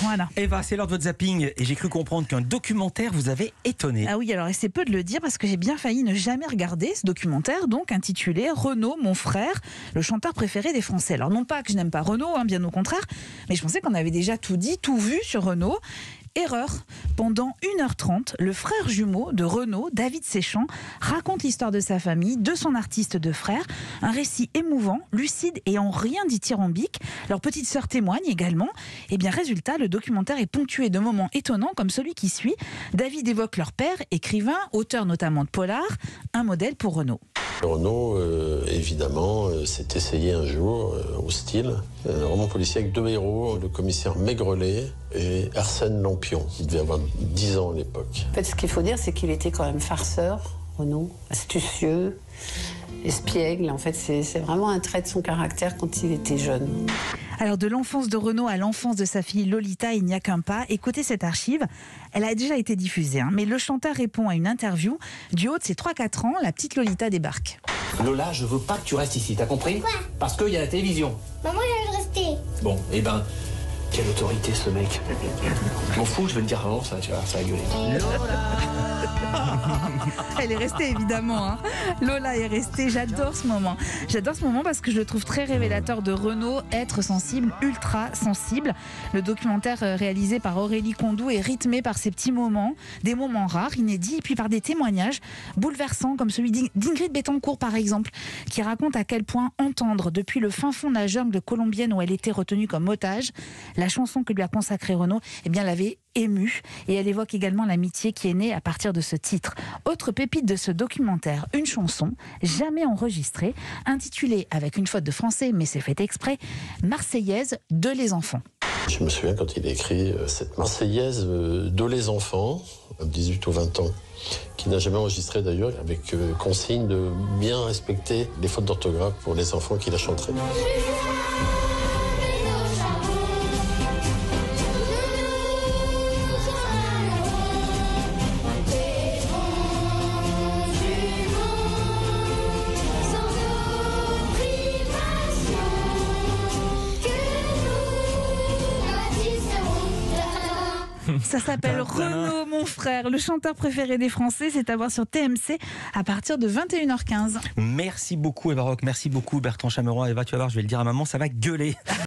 Voilà. Eva, c'est l'heure de votre zapping et j'ai cru comprendre qu'un documentaire vous avait étonné. Ah oui, alors et c'est peu de le dire parce que j'ai bien failli ne jamais regarder ce documentaire, donc intitulé Renaud, mon frère, le chanteur préféré des Français. Alors non pas que je n'aime pas Renaud, hein, bien au contraire, mais je pensais qu'on avait déjà tout dit, tout vu sur Renaud. Erreur. Pendant 1h30, le frère jumeau de Renaud, David Séchant, raconte l'histoire de sa famille, de son artiste de frère. Un récit émouvant, lucide et en rien dithyrambique. Leur petite sœur témoigne également. Et bien, résultat, le documentaire est ponctué de moments étonnants comme celui qui suit. David évoque leur père, écrivain, auteur notamment de Polar, un modèle pour Renaud. Renaud, euh, évidemment, euh, s'est essayé un jour euh, au style. Un roman policier avec deux héros, le commissaire Maigrelet et Arsène Lampion. Il devait avoir 10 ans à l'époque. En fait, ce qu'il faut dire, c'est qu'il était quand même farceur, Renaud, astucieux, espiègle. En fait, c'est c'est vraiment un trait de son caractère quand il était jeune. Alors de l'enfance de Renaud à l'enfance de sa fille Lolita, il n'y a qu'un pas. Écoutez cette archive, elle a déjà été diffusée, hein, mais le chanteur répond à une interview. Du haut de ses 3-4 ans, la petite Lolita débarque. Lola, je veux pas que tu restes ici, t'as compris? Pourquoi Parce qu'il y a la télévision. Maman, je veux rester. Bon, eh ben, quelle autorité ce mec Je m'en fous, je vais le dire avant, ça, tu vois, ça va gueuler. Elle est restée évidemment. hein. Lola est restée. J'adore ce moment. J'adore ce moment parce que je le trouve très révélateur de Renaud, être sensible, ultra sensible. Le documentaire euh, réalisé par Aurélie Condou est rythmé par ces petits moments, des moments rares, inédits, et puis par des témoignages bouleversants comme celui d'Ing- d'Ingrid Betancourt par exemple, qui raconte à quel point entendre depuis le fin fond de la jungle colombienne où elle était retenue comme otage, la chanson que lui a consacrée Renaud, eh bien l'avait émue et elle évoque également l'amitié qui est née à partir de ce titre. Autre pépite de ce documentaire, une chanson jamais enregistrée, intitulée avec une faute de français, mais c'est fait exprès, Marseillaise de les enfants. Je me souviens quand il a écrit euh, cette Marseillaise euh, de les enfants, à 18 ou 20 ans, qui n'a jamais enregistré d'ailleurs, avec euh, consigne de bien respecter les fautes d'orthographe pour les enfants qui la chanteraient. Ça s'appelle Renaud, mon frère, le chanteur préféré des Français. C'est à voir sur TMC à partir de 21h15. Merci beaucoup Eva Rock, merci beaucoup Bertrand Chameroy. Eva, tu vas voir, je vais le dire à maman, ça va gueuler.